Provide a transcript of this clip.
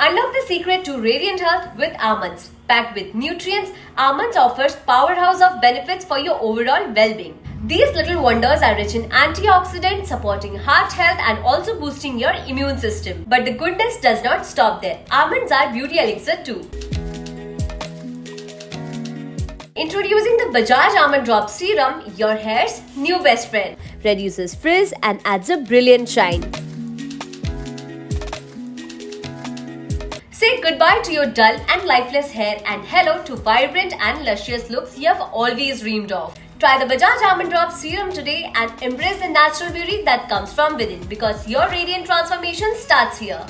Unlock the secret to radiant health with almonds. Packed with nutrients, almonds offers powerhouse of benefits for your overall well-being. These little wonders are rich in antioxidants, supporting heart health and also boosting your immune system. But the goodness does not stop there. Almonds are beauty elixir too. Introducing the Bajaj Almond Drop Serum, your hair's new best friend. Reduces frizz and adds a brilliant shine. Say goodbye to your dull and lifeless hair and hello to vibrant and luscious looks you have always dreamed of. Try the Bajaj Almond Drop Serum today and embrace the natural beauty that comes from within because your radiant transformation starts here.